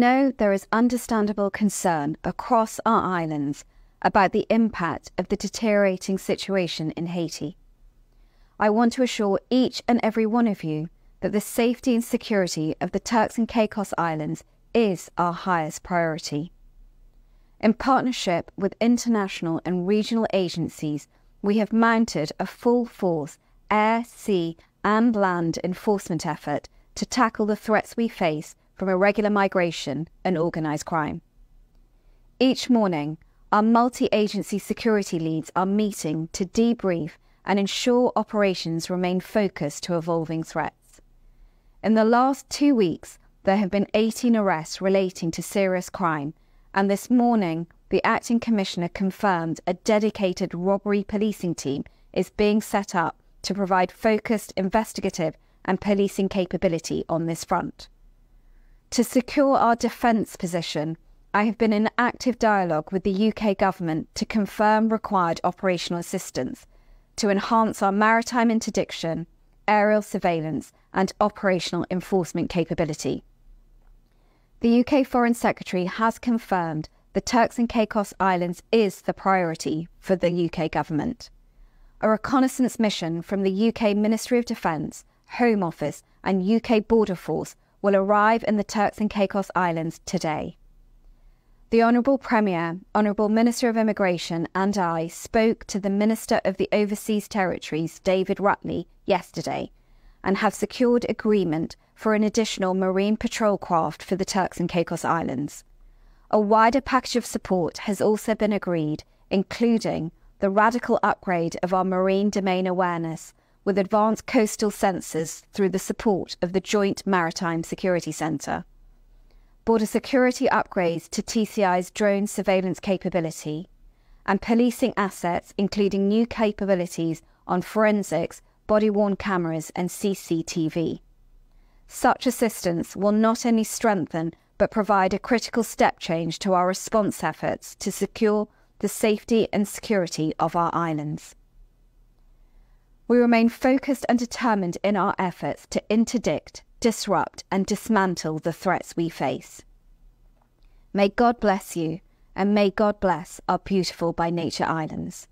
know there is understandable concern across our islands about the impact of the deteriorating situation in Haiti. I want to assure each and every one of you that the safety and security of the Turks and Caicos Islands is our highest priority. In partnership with international and regional agencies, we have mounted a full force air, sea, and land enforcement effort to tackle the threats we face from irregular migration and organised crime. Each morning, our multi agency security leads are meeting to debrief and ensure operations remain focused to evolving threats. In the last two weeks, there have been 18 arrests relating to serious crime, and this morning, the acting commissioner confirmed a dedicated robbery policing team is being set up to provide focused investigative and policing capability on this front. To secure our defence position, I have been in active dialogue with the UK Government to confirm required operational assistance to enhance our maritime interdiction, aerial surveillance, and operational enforcement capability. The UK Foreign Secretary has confirmed the Turks and Caicos Islands is the priority for the UK Government. A reconnaissance mission from the UK Ministry of Defence, Home Office, and UK Border Force will arrive in the Turks and Caicos Islands today. The Honourable Premier, Honourable Minister of Immigration, and I spoke to the Minister of the Overseas Territories, David Rutley, yesterday and have secured agreement for an additional marine patrol craft for the Turks and Caicos Islands. A wider package of support has also been agreed, including the radical upgrade of our marine domain awareness with advanced coastal sensors through the support of the Joint Maritime Security Centre border security upgrades to TCI's drone surveillance capability, and policing assets, including new capabilities on forensics, body worn cameras, and CCTV. Such assistance will not only strengthen but provide a critical step change to our response efforts to secure the safety and security of our islands. We remain focused and determined in our efforts to interdict disrupt, and dismantle the threats we face. May God bless you, and may God bless our beautiful by nature islands.